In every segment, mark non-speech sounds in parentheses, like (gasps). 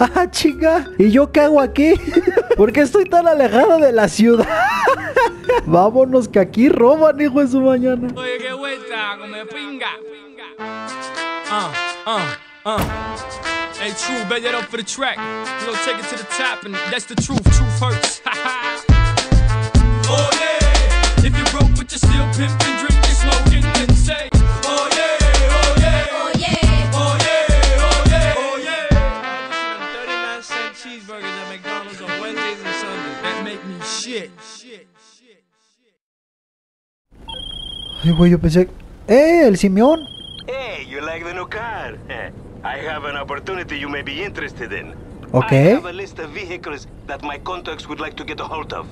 Ah, chica. ¿Y yo qué hago aquí? (laughs) ¿Por qué estoy tan alejado de la ciudad? (laughs) Vámonos que aquí roban, hijo de su mañana. Oye, qué vuelta, come pinga. Uh, uh, uh. Hey, true, bet that up for the track. You know, take it to the top, and that's the truth. Truth hurts. (laughs) oh, yeah. If you broke, but you're still pimping, Ay, güey, yo pensé. ¡Eh, el Simeón! Hey, you like the new car? I have an opportunity you may be interested in. Okay. I have a list of vehicles that my contacts would like to get a hold of.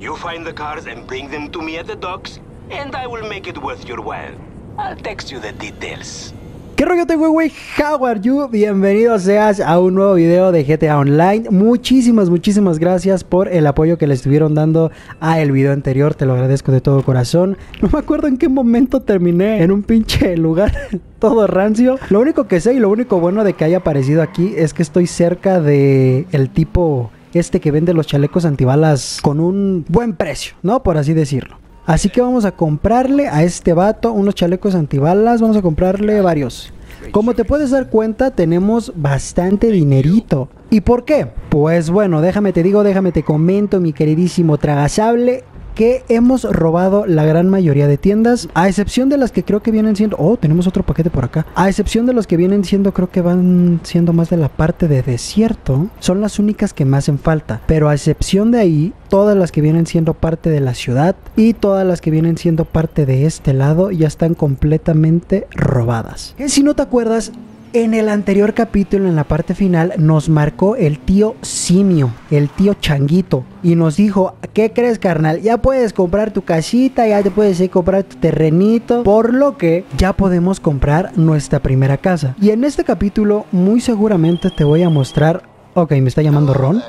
You find the cars and bring them to me at the docks, and I will make it worth your while. I'll text you the details. ¿Qué rollo tengo, güey? How are you? Bienvenido seas a un nuevo video de GTA Online. Muchísimas, muchísimas gracias por el apoyo que le estuvieron dando a el video anterior. Te lo agradezco de todo corazón. No me acuerdo en qué momento terminé en un pinche lugar (laughs) todo rancio. Lo único que sé y lo único bueno de que haya aparecido aquí es que estoy cerca de el tipo este que vende los chalecos antibalas con un buen precio, ¿no? Por así decirlo. Así que vamos a comprarle a este vato unos chalecos antibalas. Vamos a comprarle varios. Como te puedes dar cuenta, tenemos bastante dinerito. ¿Y por qué? Pues bueno, déjame te digo, déjame te comento, mi queridísimo tragasable, que hemos robado la gran mayoría de tiendas, a excepción de las que creo que vienen siendo... Oh, tenemos otro paquete por acá. A excepción de los que vienen siendo, creo que van siendo más de la parte de desierto, son las únicas que me hacen falta. Pero a excepción de ahí, todas las que vienen siendo parte de la ciudad y todas las que vienen siendo parte de este lado ya están completamente robadas. Si no te acuerdas, en el anterior capítulo, en la parte final, nos marcó el tío Simio, el tío Changuito, y nos dijo, ¿qué crees carnal? Ya puedes comprar tu casita, ya te puedes ir a comprar tu terrenito, por lo que ya podemos comprar nuestra primera casa. Y en este capítulo, muy seguramente te voy a mostrar... Ok, me está llamando Ron.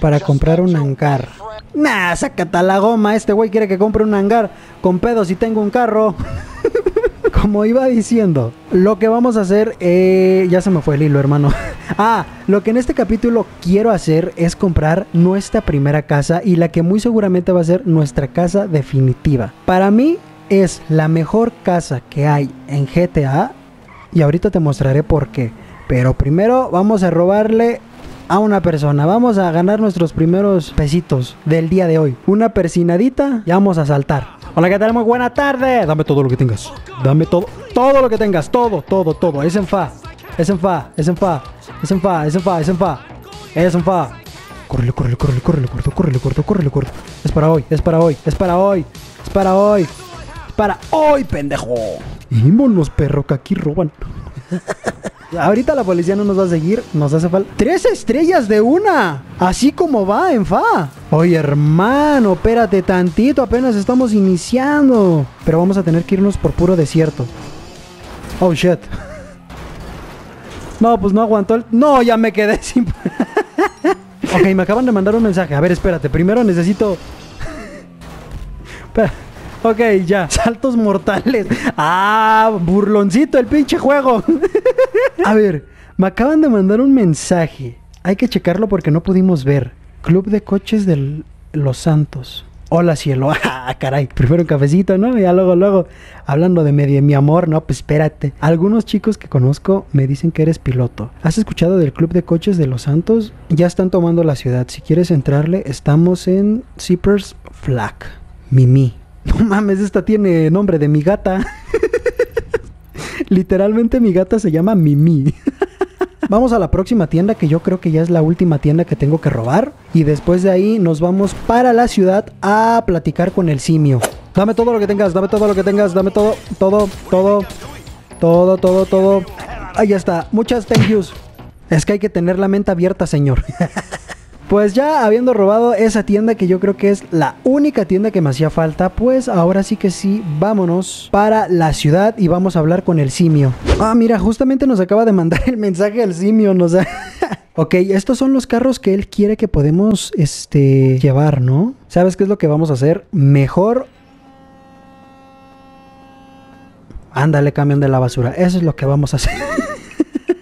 Para comprar un hangar. Nah, sácate la goma. Este güey quiere que compre un hangar con pedos y tengo un carro. (laughs) Como iba diciendo, lo que vamos a hacer, eh, ya se me fue el hilo, hermano. (laughs) ah, lo que en este capítulo quiero hacer es comprar nuestra primera casa y la que muy seguramente va a ser nuestra casa definitiva. Para mí es la mejor casa que hay en GTA y ahorita te mostraré por qué. Pero primero vamos a robarle a una persona. Vamos a ganar nuestros primeros pesitos del día de hoy. Una persinadita y vamos a saltar. Hola, ¿qué tal? Muy buena tarde. Dame todo lo que tengas. Dame todo. Todo lo que tengas. Todo, todo, todo. Es en fa. Es en fa. Es en fa. Es en fa. Es en fa. Es en fa. Es en fa. Córrele, córrele, córrele, córrele, corto, córrele, corto, córrele, corto. Es para hoy, es para hoy, es para hoy. Es para hoy. Es para hoy, pendejo. Ímonos, perro, que aquí roban. (laughs) Ahorita la policía no nos va a seguir, nos hace falta. ¡Tres estrellas de una! Así como va en fa. Oye, hermano, espérate tantito, apenas estamos iniciando. Pero vamos a tener que irnos por puro desierto. Oh, shit. (laughs) No, pues no aguantó el... No, ya me quedé (laughs) sin... ok, me acaban de mandar un mensaje. A ver, espérate, primero necesito... (laughs) Espera. Ok, ya. Saltos mortales. Ah, burloncito el pinche juego. A ver, me acaban de mandar un mensaje. Hay que checarlo porque no pudimos ver. Club de coches de Los Santos. Hola cielo. (laughs) Ah, caray. Primero un cafecito, ¿no? Ya luego, luego. Hablando de mi, mi amor, no, pues espérate. Algunos chicos que conozco me dicen que eres piloto. ¿Has escuchado del Club de Coches de Los Santos? Ya están tomando la ciudad. Si quieres entrarle, estamos en Zippers Flag. Mimi. (laughs) No mames, esta tiene nombre de mi gata. (laughs) Literalmente mi gata se llama Mimi. (laughs) Vamos a la próxima tienda que yo creo que ya es la última tienda que tengo que robar. Y después de ahí nos vamos para la ciudad a platicar con el simio. Dame todo lo que tengas, dame todo lo que tengas, dame todo, todo, todo, todo, todo, todo. Ahí está, muchas thank yous. Es que hay que tener la mente abierta, señor. (laughs) Pues ya habiendo robado esa tienda que yo creo que es la única tienda que me hacía falta, pues ahora sí que sí, vámonos para la ciudad y vamos a hablar con el simio. Ah, mira, justamente nos acaba de mandar el mensaje al simio, nos da... (laughs) ok, estos son los carros que él quiere que podemos, este, llevar, ¿no? ¿Sabes qué es lo que vamos a hacer? Mejor... Ándale, camión de la basura. Eso es lo que vamos a hacer.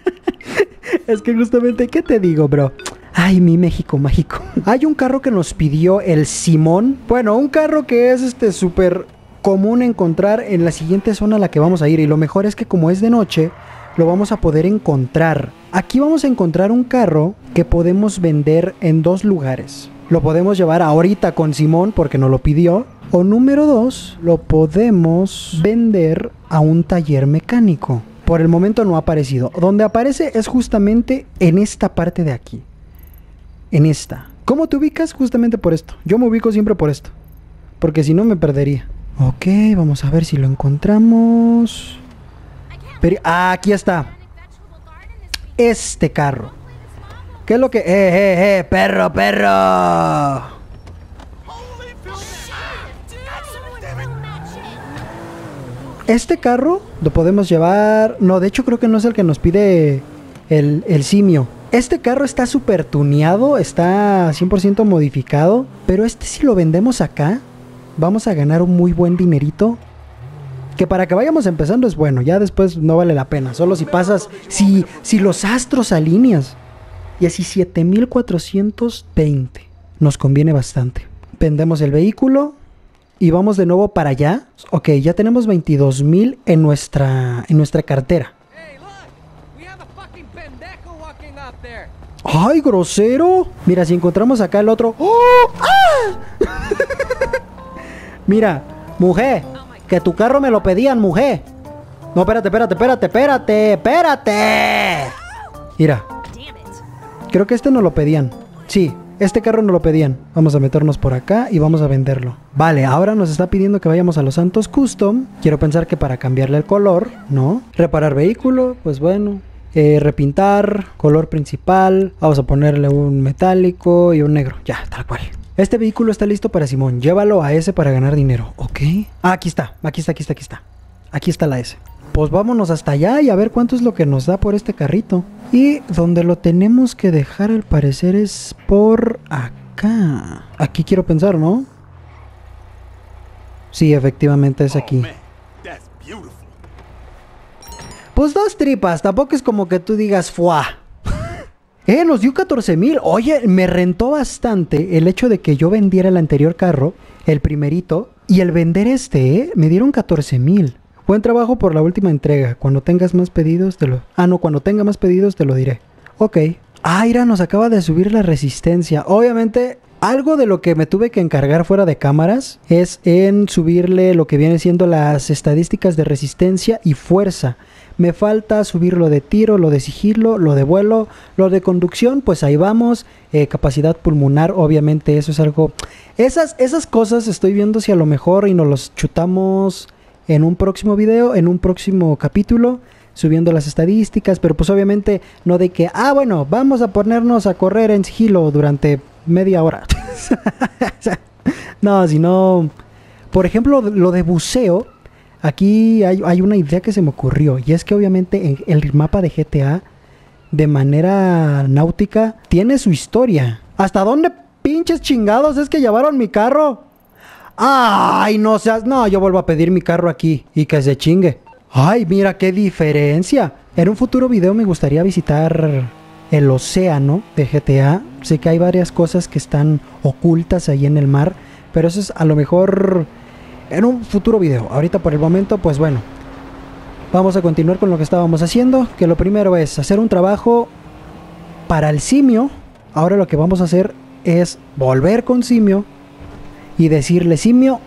(laughs) es que justamente, ¿qué te digo, bro? Ay, mi México mágico. (laughs) Hay un carro que nos pidió el Simón. Bueno, un carro que es este súper común encontrar en la siguiente zona a la que vamos a ir. Y lo mejor es que como es de noche, lo vamos a poder encontrar. Aquí vamos a encontrar un carro que podemos vender en dos lugares. Lo podemos llevar ahorita con Simón porque nos lo pidió. O número dos, lo podemos vender a un taller mecánico. Por el momento no ha aparecido. Donde aparece es justamente en esta parte de aquí. En esta. ¿Cómo te ubicas? Justamente por esto. Yo me ubico siempre por esto. Porque si no me perdería. Ok, vamos a ver si lo encontramos. Ah, aquí está. Este carro. ¿Qué es lo que... ¡Eh, eh, eh! ¡Perro, perro! Este carro lo podemos llevar... No, de hecho creo que no es el que nos pide el, el simio. Este carro está súper tuneado, está 100% modificado. Pero este si lo vendemos acá, vamos a ganar un muy buen dinerito. Que para que vayamos empezando es bueno, ya después no vale la pena. Solo si pasas, si, si los astros alineas. Y así 7420. Nos conviene bastante. Vendemos el vehículo y vamos de nuevo para allá. Ok, ya tenemos 22 mil en nuestra, en nuestra cartera. ¡Ay, grosero! Mira, si encontramos acá el otro. ¡Oh! ¡Ah! (laughs) Mira, mujer, que tu carro me lo pedían, mujer. No, espérate, espérate, espérate, espérate, espérate. Mira, creo que este no lo pedían. Sí, este carro no lo pedían. Vamos a meternos por acá y vamos a venderlo. Vale, ahora nos está pidiendo que vayamos a los Santos Custom. Quiero pensar que para cambiarle el color, ¿no? Reparar vehículo, pues bueno. Eh, repintar, color principal. Vamos a ponerle un metálico y un negro. Ya, tal cual. Este vehículo está listo para Simón. Llévalo a ese para ganar dinero. ¿Ok? Ah, aquí está. Aquí está, aquí está, aquí está. Aquí está la S. Pues vámonos hasta allá y a ver cuánto es lo que nos da por este carrito. Y donde lo tenemos que dejar al parecer es por acá. Aquí quiero pensar, ¿no? Sí, efectivamente es aquí. Pues dos tripas, tampoco es como que tú digas fuá. (laughs) eh, nos dio 14 mil. Oye, me rentó bastante el hecho de que yo vendiera el anterior carro, el primerito, y el vender este, ¿eh? Me dieron 14 mil. Buen trabajo por la última entrega. Cuando tengas más pedidos, te lo... Ah, no, cuando tenga más pedidos, te lo diré. Ok. Ah, Ira, nos acaba de subir la resistencia. Obviamente, algo de lo que me tuve que encargar fuera de cámaras es en subirle lo que viene siendo las estadísticas de resistencia y fuerza. Me falta subir lo de tiro, lo de sigilo, lo de vuelo, lo de conducción, pues ahí vamos. Eh, capacidad pulmonar, obviamente eso es algo... Esas, esas cosas estoy viendo si a lo mejor y nos los chutamos en un próximo video, en un próximo capítulo, subiendo las estadísticas, pero pues obviamente no de que, ah, bueno, vamos a ponernos a correr en sigilo durante media hora. (laughs) no, sino, por ejemplo, lo de buceo, aquí hay, una idea que se me ocurrió, y es que obviamente en el mapa de GTA, de manera náutica, tiene su historia. ¿Hasta dónde pinches chingados es que llevaron mi carro? Ay, no seas. No, yo vuelvo a pedir mi carro aquí y que se chingue. Ay, mira qué diferencia. En un futuro video me gustaría visitar el océano de GTA. Sé que hay varias cosas que están ocultas ahí en el mar, pero eso es a lo mejor en un futuro video. Ahorita por el momento, pues bueno. Vamos a continuar con lo que estábamos haciendo, que lo primero es hacer un trabajo para el simio. Ahora lo que vamos a hacer es volver con simio y decirle, simio,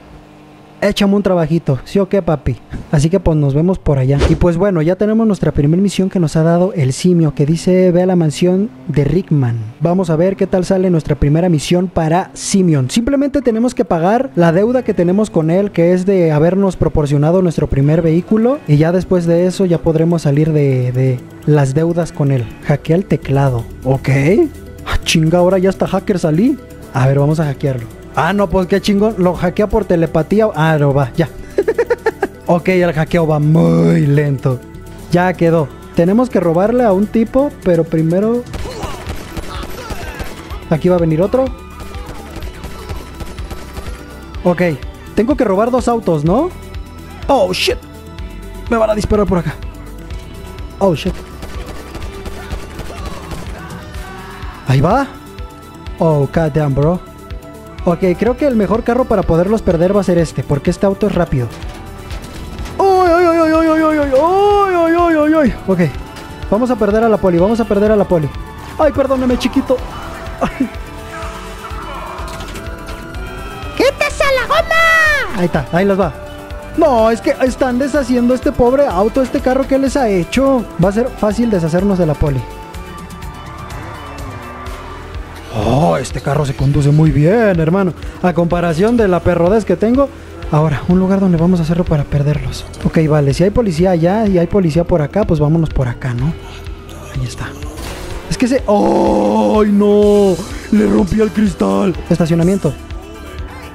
échame un trabajito, ¿sí o qué, papi? Así que pues nos vemos por allá. Y pues bueno, ya tenemos nuestra primera misión que nos ha dado el simio, que dice, ve a la mansión de Rickman. Vamos a ver qué tal sale nuestra primera misión para Simeon. Simplemente tenemos que pagar la deuda que tenemos con él, que es de habernos proporcionado nuestro primer vehículo. Y ya después de eso ya podremos salir de, de las deudas con él. Hackea el teclado. Ok. Ah, chinga, ahora ya hasta hacker salí. A ver, vamos a hackearlo. Ah, no, pues qué chingón. Lo hackea por telepatía. Ah, no, va, ya. (laughs) ok, el hackeo va muy lento. Ya quedó. Tenemos que robarle a un tipo, pero primero... Aquí va a venir otro. Ok. Tengo que robar dos autos, ¿no? Oh, shit. Me van a disparar por acá. Oh, shit. Ahí va. Oh, god damn, bro. Ok, creo que el mejor carro para poderlos perder va a ser este, porque este auto es rápido. ¡Ay, ay, ay, ay, ay, ay, ay, ay, ay, ay, ay! Ok, vamos a perder a la poli, vamos a perder a la poli. Ay, perdóname, chiquito. Ay. ¡Quítese la goma! Ahí está, ahí los va. No, es que están deshaciendo este pobre auto, este carro que les ha hecho. Va a ser fácil deshacernos de la poli. Oh, este carro se conduce muy bien, hermano. A comparación de la perrodez que tengo. Ahora, un lugar donde vamos a hacerlo para perderlos. Ok, vale, si hay policía allá y hay policía por acá, pues vámonos por acá, ¿no? Ahí está. Es que se... ¡Ay, no! Le rompí el cristal. Estacionamiento.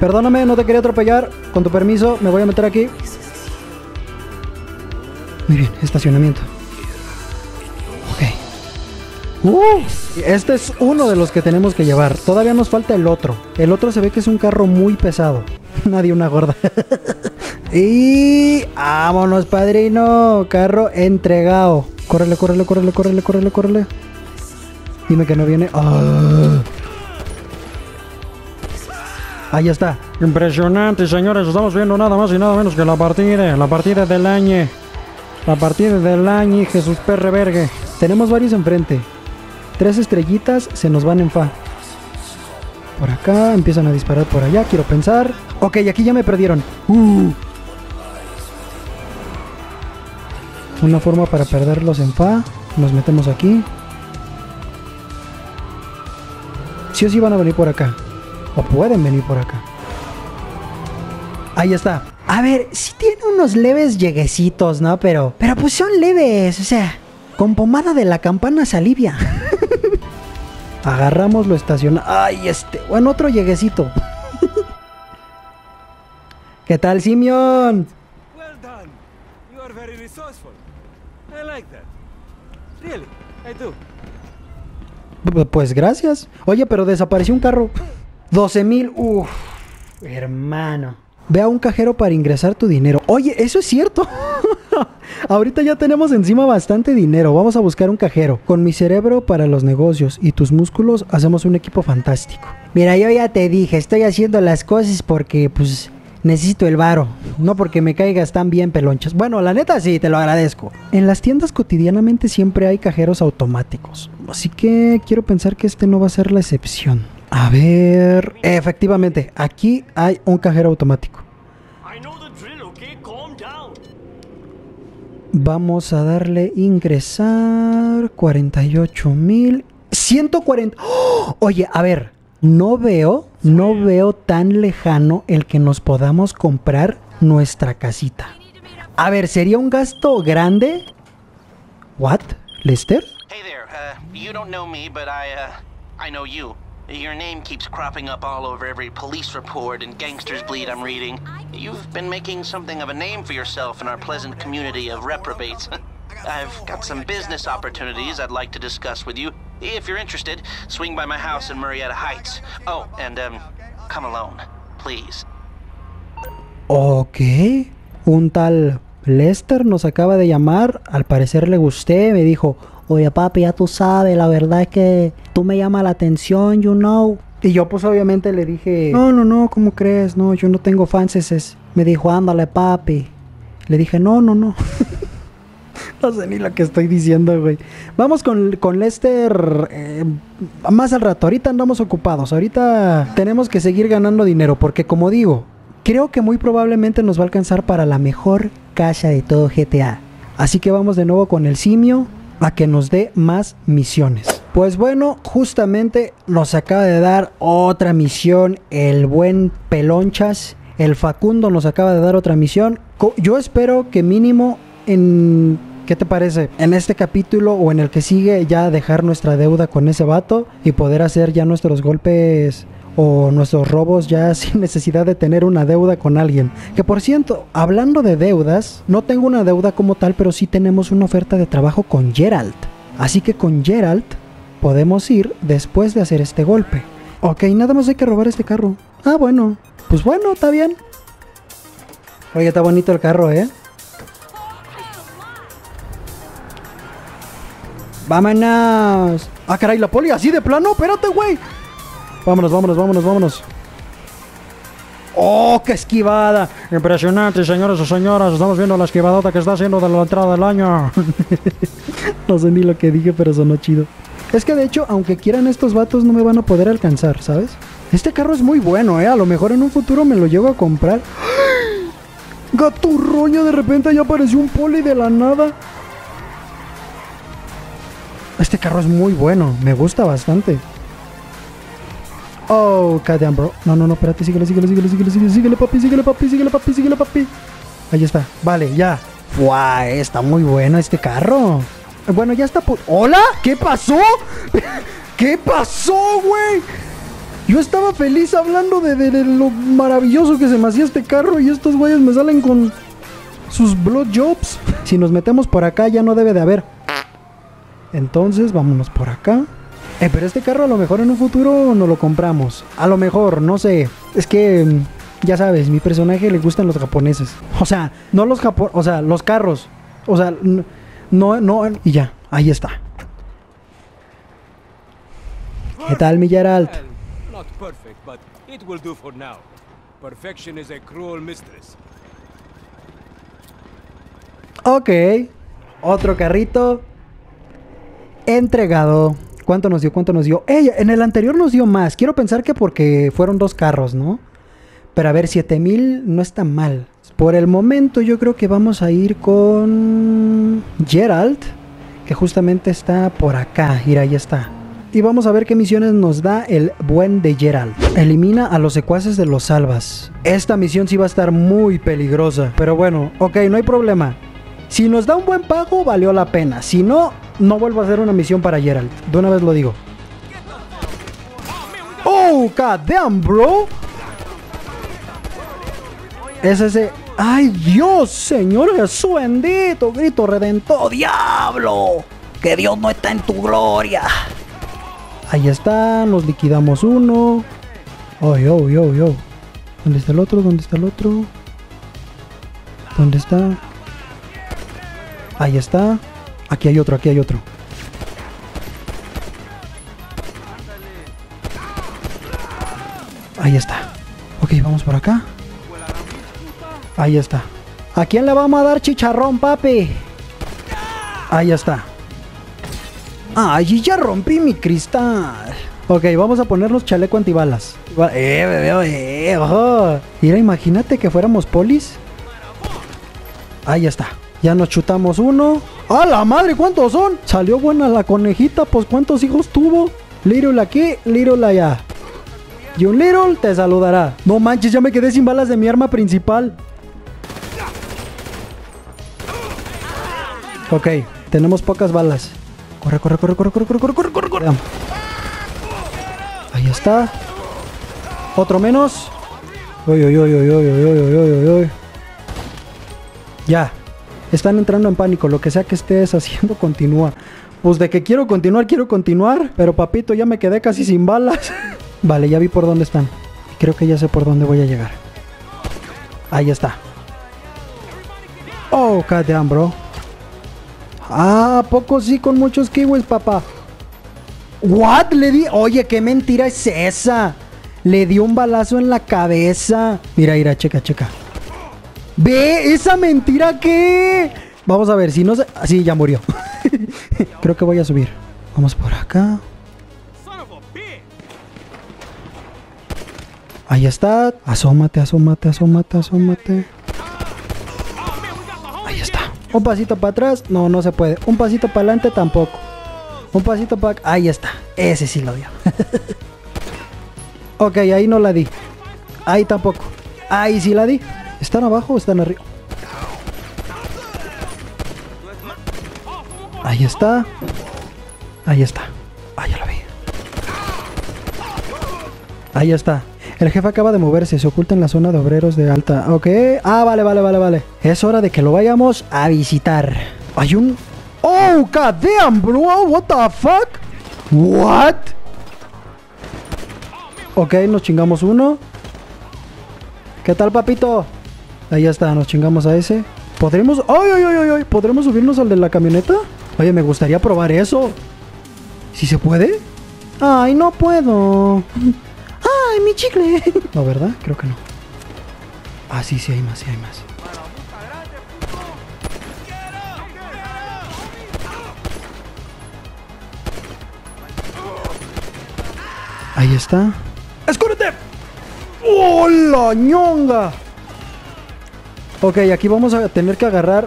Perdóname, no te quería atropellar. Con tu permiso, me voy a meter aquí. Muy bien, estacionamiento. Uh, este es uno de los que tenemos que llevar. Todavía nos falta el otro. El otro se ve que es un carro muy pesado. (laughs) Nadie una gorda. (laughs) y vámonos, padrino. Carro entregado. Córrele, córrele, córrele, córrele, córrele, córrele. Dime que no viene. Ah. Ahí está. Impresionante, señores. Estamos viendo nada más y nada menos que la partida. La partida del año. La partida del año, Jesús Perre Vergue. Tenemos varios enfrente. Tres estrellitas se nos van en fa. Por acá, empiezan a disparar por allá, quiero pensar. Ok, aquí ya me perdieron. Uh. Una forma para perderlos en fa. Nos metemos aquí. Sí o sí van a venir por acá. O pueden venir por acá. Ahí está. A ver, sí tiene unos leves lleguecitos, ¿no? Pero, pero pues son leves, o sea, con pomada de la campana se alivia. (laughs) Agarramos, lo estacionamos. Ay, este, bueno, otro lleguecito. (laughs) ¿Qué tal, Simeon? Well done. You are very resourceful. I like that. Really, I do. Pues gracias. Oye, pero desapareció un carro. 12 mil. Uf, hermano. Ve a un cajero para ingresar tu dinero. Oye, eso es cierto. (laughs) (laughs) Ahorita ya tenemos encima bastante dinero. Vamos a buscar un cajero. Con mi cerebro para los negocios y tus músculos hacemos un equipo fantástico. Mira, yo ya te dije, estoy haciendo las cosas porque pues necesito el varo. No porque me caigas tan bien pelonchas. Bueno, la neta sí, te lo agradezco. En las tiendas cotidianamente siempre hay cajeros automáticos. Así que quiero pensar que este no va a ser la excepción. A ver, efectivamente, aquí hay un cajero automático. Vamos a darle ingresar 48 mil 140. ¡Oh! Oye, a ver, no veo, no veo tan lejano el que nos podamos comprar nuestra casita. A ver, ¿sería un gasto grande? What? ¿Lester? Hey there, uh, you don't know me, but I, uh, I know you. Your name keeps cropping up all over every police report and gangsters bleed I'm reading. You've been making something of a name for yourself in our pleasant community of reprobates. (laughs) I've got some business opportunities I'd like to discuss with you. If you're interested, swing by my house in Marietta Heights. Oh, and, um, come alone, please. Ok. Un tal Lester nos acaba de llamar. Al parecer le gusté. Me dijo, oye papi, ya tú sabes, la verdad es que tú me llamas la atención, you know. Y yo pues obviamente le dije, no, no, no, ¿cómo crees? No, yo no tengo fanses. Me dijo, ándale papi. Le dije, no, no, no. (laughs) no sé ni lo que estoy diciendo, güey. Vamos con, con Lester eh, más al rato. Ahorita andamos ocupados. Ahorita tenemos que seguir ganando dinero. Porque como digo, creo que muy probablemente nos va a alcanzar para la mejor casa de todo GTA. Así que vamos de nuevo con el simio a que nos dé más misiones. Pues bueno, justamente nos acaba de dar otra misión el buen Pelonchas. El Facundo nos acaba de dar otra misión. Yo espero que mínimo en... ¿Qué te parece? En este capítulo o en el que sigue ya dejar nuestra deuda con ese vato y poder hacer ya nuestros golpes o nuestros robos ya (laughs) sin necesidad de tener una deuda con alguien. Que por cierto, hablando de deudas, no tengo una deuda como tal, pero sí tenemos una oferta de trabajo con Geralt. Así que con Geralt podemos ir después de hacer este golpe. Ok, nada más hay que robar este carro. Ah, bueno. Pues bueno, está bien. Oye, está bonito el carro, ¿eh? ¡Vámonos! ¡Ah, caray, la poli! ¿Así de plano? ¡Espérate, güey! Vámonos, vámonos, vámonos, vámonos. ¡Oh, qué esquivada! Impresionante, señores y señoras. Estamos viendo la esquivadota que está haciendo de la entrada del año. (laughs) no sé ni lo que dije, pero sonó chido. Es que de hecho, aunque quieran estos vatos, no me van a poder alcanzar, ¿sabes? Este carro es muy bueno, ¿eh? A lo mejor en un futuro me lo llego a comprar. (gasps) Gaturroño, de repente ya apareció un poli de la nada. Este carro es muy bueno, me gusta bastante. Oh, goddamn, bro. No, no, no, espérate, síguele, síguele, síguele, síguele, síguele, síguele, papi, síguele, papi, síguele, papi, síguele, papi. Ahí está, vale, ya. ¡Guau! Está muy bueno este carro. Bueno, ya está. ¿Hola? ¿Qué pasó? (laughs) ¿Qué pasó, güey? Yo estaba feliz hablando de, de, de, lo maravilloso que se me hacía este carro y estos güeyes me salen con sus blood jobs. Si nos metemos por acá ya no debe de haber. Entonces, vámonos por acá. Eh, pero este carro a lo mejor en un futuro no lo compramos. A lo mejor, no sé. Es que, ya sabes, mi personaje le gustan los japoneses. O sea, no los japo o sea, los carros. O sea, no, no, y ya, ahí está. ¿Qué tal, mi Geralt? Not perfect, but it will do for now. Perfection is a cruel mistress. Ok, otro carrito entregado. ¿Cuánto nos dio? ¿Cuánto nos dio? Ey, en el anterior nos dio más. Quiero pensar que porque fueron dos carros, ¿no? Pero a ver, 7000 no está mal. Por el momento yo creo que vamos a ir con Gerald, que justamente está por acá. Mira, ahí está. Y vamos a ver qué misiones nos da el buen de Gerald. Elimina a los secuaces de los salvas. Esta misión sí va a estar muy peligrosa. Pero bueno, ok, no hay problema. Si nos da un buen pago, valió la pena. Si no, no vuelvo a hacer una misión para Gerald. De una vez lo digo. ¡Oh, god damn, bro! Es ese... ¡Ay, Dios, Señor Jesús bendito! Grito redentor, diablo. Que Dios no está en tu gloria. Ahí está, nos liquidamos uno. Oh, yo, yo, yo. ¿Dónde está el otro? ¿Dónde está el otro? ¿Dónde está? Ahí está. Aquí hay otro, aquí hay otro. Ahí está. Ok, vamos por acá. Ahí está. ¿A quién le vamos a dar chicharrón, papi? Ahí está. Ay, ya rompí mi cristal. Ok, vamos a ponernos chaleco antibalas. Eh, bebé, eh, ojo. Mira, imagínate que fuéramos polis. Ahí está. Ya nos chutamos uno. ¡A la madre! ¿Cuántos son? Salió buena la conejita. Pues ¿cuántos hijos tuvo? Little aquí, Little allá. Y un Little te saludará. No manches, ya me quedé sin balas de mi arma principal. Ok, tenemos pocas balas. Corre, corre, corre, corre, corre, corre, corre, corre, corre, corre. Ahí está. Otro menos. Uy, uy, uy, uy, uy, uy, uy, uy, uy. Ya. Están entrando en pánico. Lo que sea que estés haciendo, (laughs) continúa. Pues de que quiero continuar, quiero continuar. Pero papito, ya me quedé casi sin balas. (laughs) vale, ya vi por dónde están. Creo que ya sé por dónde voy a llegar. Ahí está. Oh, goddamn, bro. Ah, ¿a poco sí con muchos kiwis, papá? ¿What? Le di. Oye, qué mentira es esa. Le dio un balazo en la cabeza. Mira, mira, checa, checa. Ve, esa mentira qué. Vamos a ver, si no se. Sí, ya murió. (laughs) Creo que voy a subir. Vamos por acá. Ahí está. Asómate, asómate, asómate, asómate. Ahí está. Un pasito para atrás. No, no se puede. Un pasito para adelante tampoco. Un pasito para... Ahí está. Ese sí lo dio. (laughs) ok, ahí no la di. Ahí tampoco. Ahí sí la di. ¿Están abajo o están arriba? Ahí está. Ahí está. Ah, ya lo vi. Ahí está. El jefe acaba de moverse, se oculta en la zona de obreros de alta. Ok. Ah, vale, vale, vale, vale. Es hora de que lo vayamos a visitar. Hay un... Oh, god damn, bro. What the fuck? What? Ok, nos chingamos uno. ¿Qué tal, papito? Ahí está, nos chingamos a ese. ¿Podremos... ¡Ay, ay, ay, ay! ¿Podremos subirnos al de la camioneta? Oye, me gustaría probar eso. ¿Si se puede? Ay, no puedo. Ay, mi chicle. No, ¿verdad? Creo que no. Ah, sí, sí hay más, sí hay más. Ahí está. ¡Escúrete! ¡Oh, la ñonga! Ok, aquí vamos a tener que agarrar...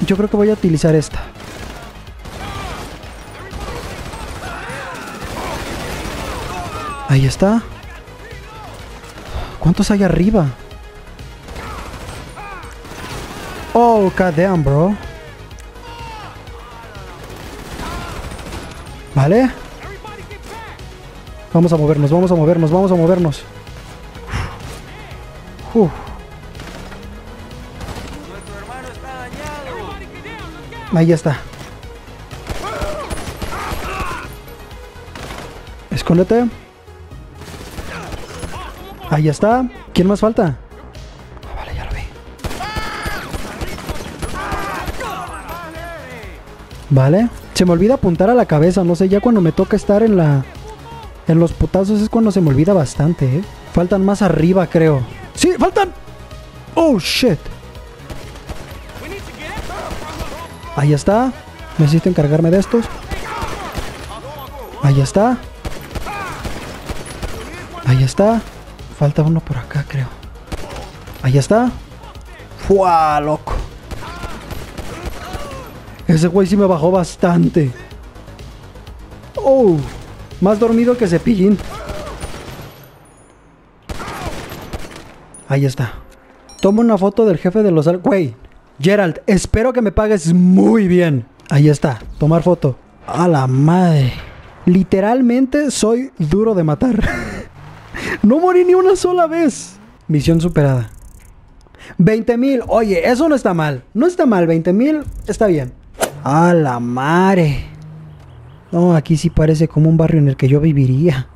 Yo creo que voy a utilizar esta. Ahí está. ¿Cuántos hay arriba? Oh, goddamn, bro. Vale. Vamos a movernos, vamos a movernos, vamos a movernos. Uf. Ahí está. Escóndete. Ahí está. ¿Quién más falta? Ah, vale, ya lo vi. Vale. Se me olvida apuntar a la cabeza. No sé, ya cuando me toca estar en la... En los putazos es cuando se me olvida bastante, ¿eh? Faltan más arriba, creo. ¡Sí, faltan! ¡Oh, shit! Ahí está. Necesito encargarme de estos. Ahí está. Ahí está. Falta uno por acá, creo. Ahí está. ¡Fua, loco! Ese güey sí me bajó bastante. ¡Oh! Más dormido que cepillín. Ahí está. Toma una foto del jefe de los... Güey, Gerald, espero que me pagues muy bien. Ahí está, tomar foto. A la madre. Literalmente soy duro de matar. (laughs) no morí ni una sola vez. Misión superada. 20 mil. Oye, eso no está mal. No está mal. 20 mil está bien. A la madre. No, aquí sí parece como un barrio en el que yo viviría.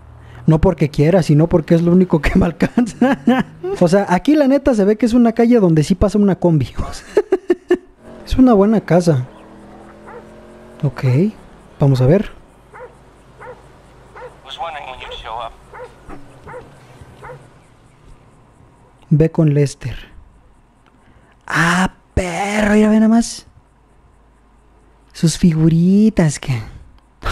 No porque quiera, sino porque es lo único que me (laughs) alcanza. o sea, aquí la neta se ve que es una calle donde sí pasa una combi. (laughs) Es una buena casa. Ok, vamos a ver. Up. Ve con Lester. Ah, perro, ya ve nada más. Sus figuritas que.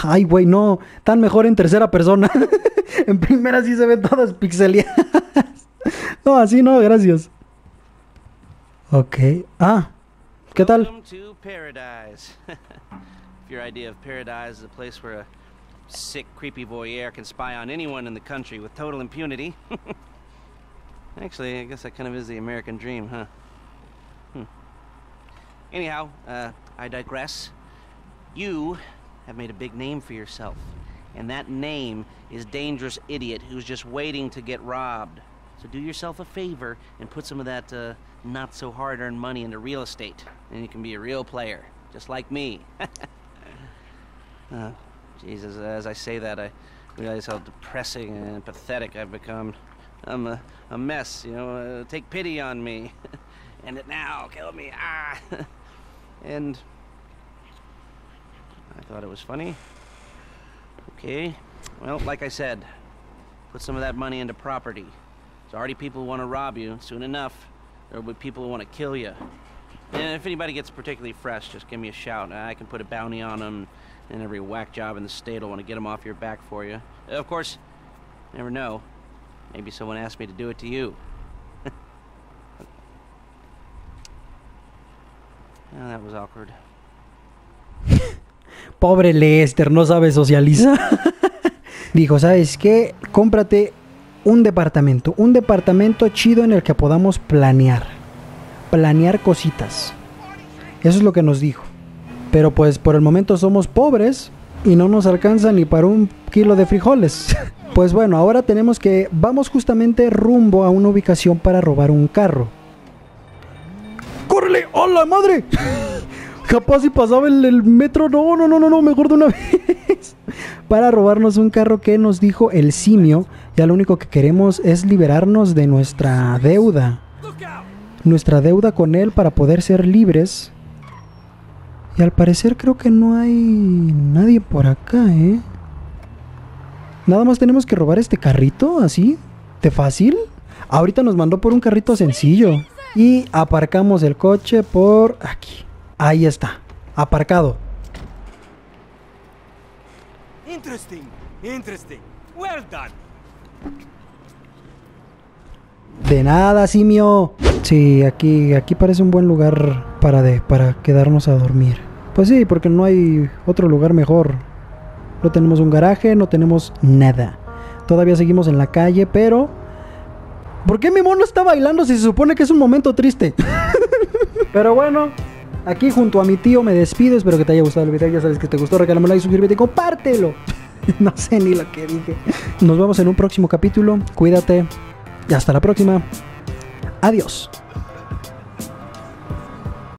Ay, güey, no. Tan mejor en tercera persona. (laughs) en primera sí se ven todas pixeleadas. (laughs) no, así no, gracias. Ok. Ah, ¿qué tal? Welcome to paradise. (laughs) if your idea of paradise is a place where a sick, creepy voyeur can spy on anyone in the country with total impunity. (laughs) Actually, I guess that kind of is the American dream, huh? Hmm. Anyhow, uh, I digress. You have made a big name for yourself. And that name is Dangerous Idiot who's just waiting to get robbed. So do yourself a favor and put some of that uh, not so hard earned money into real estate. And you can be a real player, just like me. (laughs) uh, Jesus, as I say that, I realize how depressing and pathetic I've become. I'm a, a mess, you know. Uh, take pity on me. (laughs) End it now, kill me. Ah! (laughs) and I thought it was funny. Okay. Well, like I said, put some of that money into property. There's already people who want to rob you. Soon enough, there will be people who want to kill you. And if anybody gets particularly fresh, just give me a shout. I can put a bounty on them, and every whack job in the state will want to get them off your back for you. Of course, never know. Maybe someone asked me to do it to you. Oh, (laughs) that was awkward. (laughs) Pobre Lester, no sabe socializar. (laughs) Dijo, ¿sabes qué? Cómprate un departamento. Un departamento chido en el que podamos planear. Planear cositas. Eso es lo que nos dijo. Pero pues por el momento somos pobres y no nos alcanza ni para un kilo de frijoles. (laughs) Pues bueno, ahora tenemos que... Vamos justamente rumbo a una ubicación para robar un carro. ¡Córrele! ¡Hola madre! (laughs) Capaz si pasaba el, el metro. No, no, no, no, no, mejor de una (laughs) vez. Para robarnos un carro que nos dijo el simio. Ya lo único que queremos es liberarnos de nuestra deuda. Nuestra deuda con él para poder ser libres. Y al parecer creo que no hay nadie por acá, ¿eh? Nada más tenemos que robar este carrito, así, de fácil. Ahorita nos mandó por un carrito sencillo. Y aparcamos el coche por aquí. Ahí está, aparcado. Interesting. Interesting. Well done. De nada, simio. Sí, aquí, aquí parece un buen lugar para, de, para quedarnos a dormir. Pues sí, porque no hay otro lugar mejor. No tenemos un garaje, no tenemos nada. Todavía seguimos en la calle, pero... ¿Por qué mi mono está bailando si se supone que es un momento triste? (laughs) pero bueno, aquí junto a mi tío me despido. Espero que te haya gustado el video. Ya sabes que te gustó, regálame like, suscríbete y compártelo. (laughs) no sé ni lo que dije. Nos vemos en un próximo capítulo. Cuídate. Y hasta la próxima. Adiós.